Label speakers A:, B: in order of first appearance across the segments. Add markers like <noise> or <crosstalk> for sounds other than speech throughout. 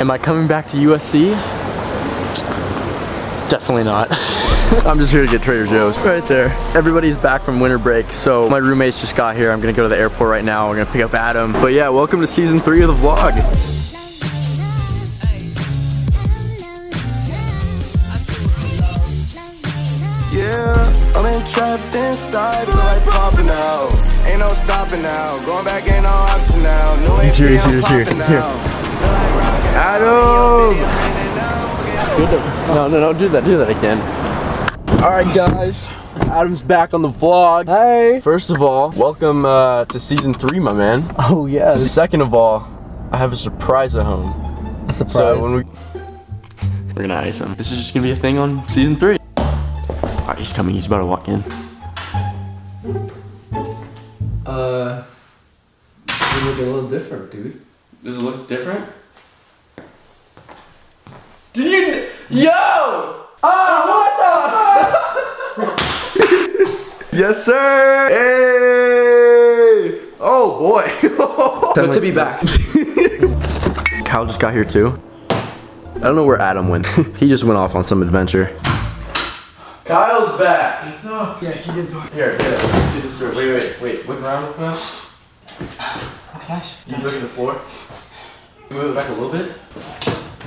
A: Am I coming back to USC? Definitely not. <laughs> I'm just here to get Trader Joe's. Right there. Everybody's back from winter break, so my roommates just got here. I'm gonna go to the airport right now. We're gonna pick up Adam. But yeah, welcome to season three of the vlog.
B: Yeah, I'm been trapped inside, feel like popping out. Ain't no stopping now. Going back ain't no option now. New
A: He's here, he's here, he's here, he's here. Adam! No, no, don't do that. Do that again. All right, guys. Adam's back on the vlog.
C: Hey.
A: First of all, welcome uh, to season three, my man.
C: Oh yes.
A: Second of all, I have a surprise at home.
C: A surprise.
A: So when we we're gonna ice him. This is just gonna be a thing on season three. All right, he's coming. He's about to walk in.
C: uh, you look a little different, dude.
A: Does it look different? Did you? Yo! Oh, what the? yes, sir. Hey! Oh boy. <laughs>
C: Good to be back. <laughs>
A: Kyle just got here too. I don't know where Adam went. <laughs> he just went off on some adventure. Kyle's back. He's up.
C: Yeah, keep it door.
A: Here, get it. Get this door. Wait, wait, wait. Look around real fast.
C: Looks nice.
A: Can you look at the floor? Move it back a little bit.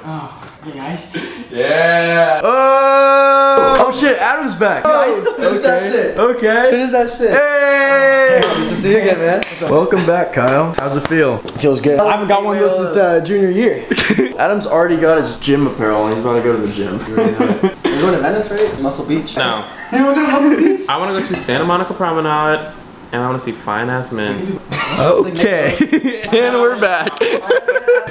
C: Oh, getting <laughs> iced.
A: Yeah. Oh! Oh shit, Adam's back.
C: Finish that shit.
A: Okay.
C: Finish that shit.
A: Hey!
C: Good to see you again, man.
A: Welcome back, Kyle. How's it feel?
C: Feels good. I haven't got one of those since uh, junior year. <laughs>
A: Adam's already got his gym apparel and he's about to go to the gym.
C: We're <laughs> going to Venice, right? Muscle Beach.
D: No.
C: Hey, we're going to Muscle Beach.
D: I want to go to Santa Monica Promenade, and I want to see fine ass men.
A: Okay. and we're back.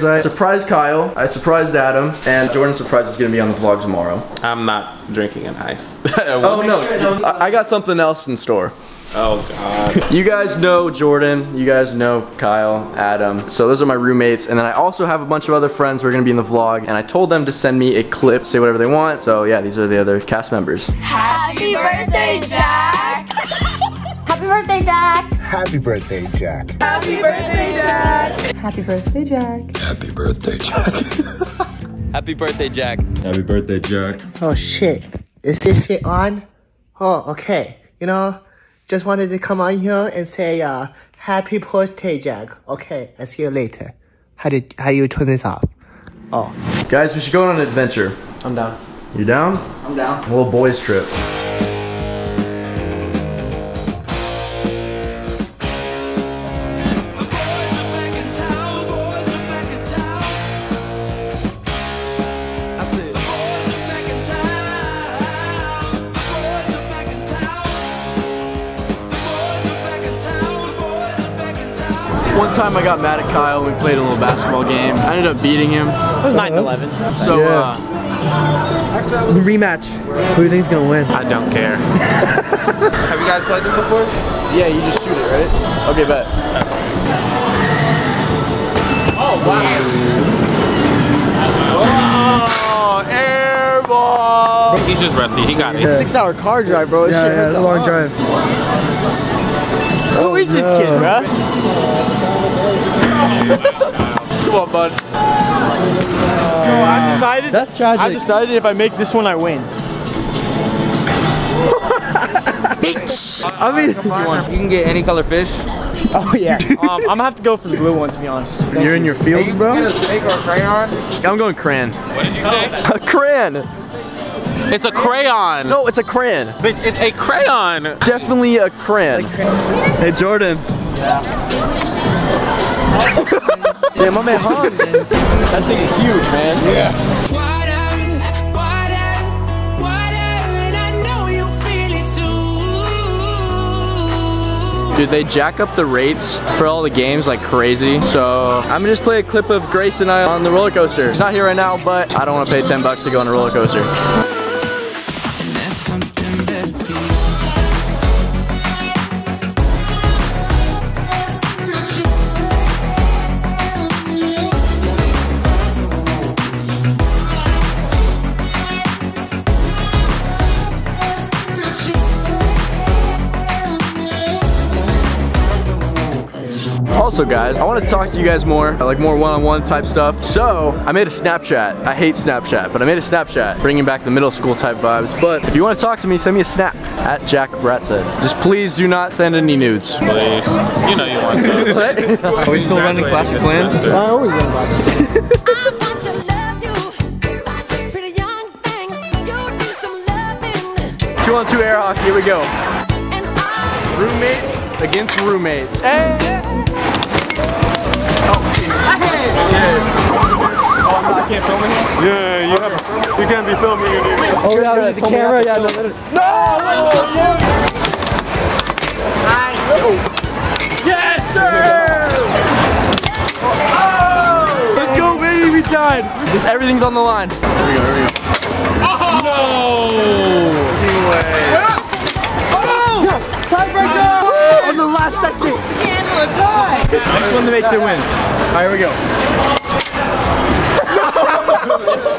A: So I surprised Kyle, I surprised Adam, and Jordan's surprise is gonna be on the vlog tomorrow.
D: I'm not drinking an ice. <laughs>
A: Oh no, I, I got something else in store.
D: Oh god.
A: You guys know Jordan, you guys know Kyle, Adam. So those are my roommates, and then I also have a bunch of other friends who are gonna be in the vlog, and I told them to send me a clip, say whatever they want. So yeah, these are the other cast members.
E: Happy birthday, Jack! <laughs> Happy birthday, Jack!
F: Happy birthday, Jack.
E: Happy birthday, Jack!
G: Happy birthday, Jack.
F: Happy birthday, Jack. <laughs>
A: Happy birthday, Jack.
D: Happy birthday, Jack.
H: Oh shit. Is this shit on? Oh, okay. You know, just wanted to come on here and say uh happy birthday, Jack. Okay, I'll see you later. How did how do you turn this off? Oh.
A: Guys, we should go on an adventure.
C: I'm down.
A: You down?
C: I'm down.
A: A little boys trip. Time I got mad at Kyle and we played a little basketball game. I ended up beating him.
C: It was 9-11.
A: So uh,
H: Rematch. Who do you think's gonna win?
D: I don't care. <laughs> Have you guys played this before?
A: yeah, you just shoot it, right? Okay, bet.
D: Oh
A: Oh, air ball!
D: He's just rusty. He got it.
C: Six hour car drive, bro. This shit hurts a lot.
H: drive.
C: Who is this kid, bro?
A: Come on, bud.
C: So I decided.
H: That's tragic.
C: I decided if I make this one, I win. Bitch.
H: I mean,
I: You can get any color fish.
C: Oh yeah. um, I'm gonna have to go for the blue one to be honest.
A: You're in your fields,
I: Get
A: bro?
I: a snake or a crayon.
A: I'm going crayon.
D: What did you say?
A: A crayon!
D: It's a crayon.
A: No, it's a crayon.
D: But it's a crayon.
A: Definitely a crayon. Hey, Jordan. <laughs>
C: Damn, my man hung.
A: That thing is huge, man. Yeah. Dude, they jack up the rates for all the games like crazy. So I'm gonna just play a clip of Grace and I on the roller coaster. He's not here right now, but I don't want to pay 10 bucks to go on a roller coaster. Also guys, I want to talk to you guys more, like more one-on-one -on -one type stuff. So I made a Snapchat. I hate Snapchat, but I made a Snapchat, bringing back the middle school type vibes. But if you want to talk to me, send me a snap at Jack Bratset. Just please do not send any nudes.
D: Please, you know you want to. <laughs>
C: Are we still running Clash of Clans?
H: I always run Clash. <laughs>
A: Two on two air hockey, here we go. Roommates against roommates. Hey! I can't film it.
D: Yeah, you have. You can't be filming your
A: Oh, yeah, the camera. Yeah, no, no, no. No! Nice. Yes, sir! Oh! Let's go, baby. We tied. Just everything's on the line. Here we go. Here we go. Next one that makes it wins. Alright, here we go.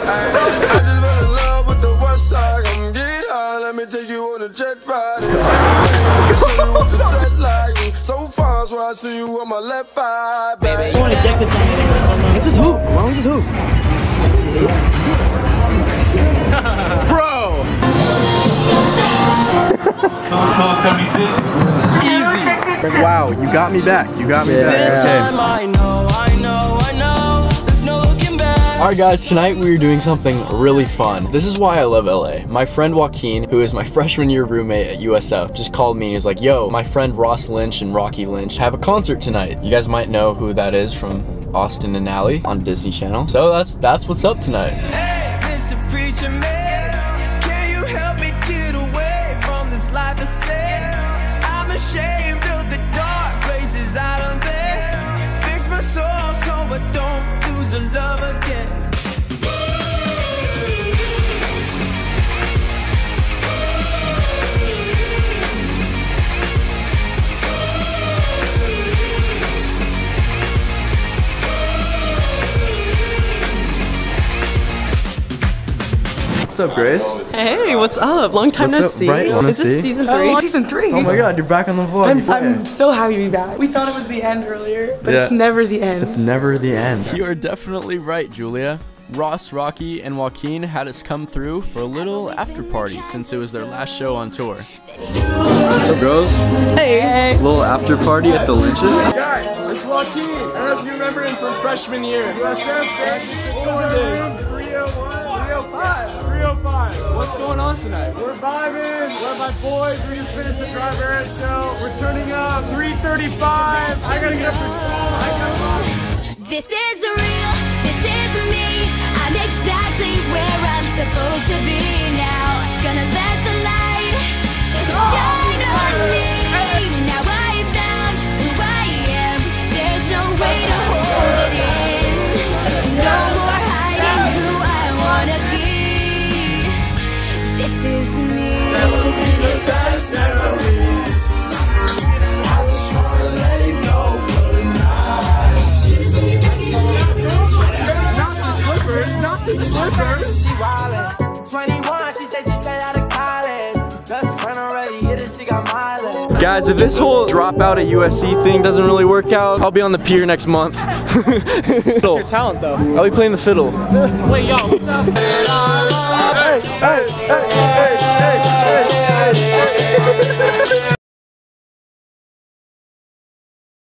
B: I just fell in love with the west side. Come get high, let me take you on a jet ride. Let me show you what the set like. So far, so I see you on my left eye, baby.
H: Let's just hoop. Why don't we just hoop? <laughs>
A: Bro! So so somebody's easy. Wow, you got me back. You got me back.
B: This time I know, I know, I know. There's no looking back.
A: Alright guys, tonight we are doing something really fun. This is why I love LA. My friend Joaquin, who is my <laughs> freshman year roommate at USC, just called me and he's like, yo, my friend Ross Lynch and Rocky Lynch have a concert tonight. You guys might know who that is from Austin and Ally on Disney Channel. So that's that's what's up tonight. What's up, Grace?
G: Hey, what's up? Long time
A: What's
G: no
A: up,
G: see.
A: right?
G: Is this
A: see?
G: season three?
E: Oh, season three.
A: Oh my god, you're back on the vlog.
G: I'm, I'm so happy to be back.
E: We thought it was the end earlier, but
A: Yeah.
E: it's never the end.
A: It's never the end. You are definitely right, Julia. Ross, Rocky, and Joaquin had us come through for a little after party since it was their last show on tour. What's up, girls?
G: Hey.
A: Little after party at the Lynches. Guys, it's Joaquin. I don't know if you remember him from freshman year. USF, 305. What's going on tonight?
D: We're vibing. We're my boys. We just finished the Driver Era show. We're turning up. 335. I gotta get up for school. I gotta
E: This is real, this is me. I'm exactly where I'm supposed to be now.
A: guys, if this whole dropout at USC thing doesn't really work out, I'll be on the pier next month. What's your talent though? I'll be playing the fiddle.
D: Wait, yo.
A: hey, hey, hey, hey, hey, hey, hey.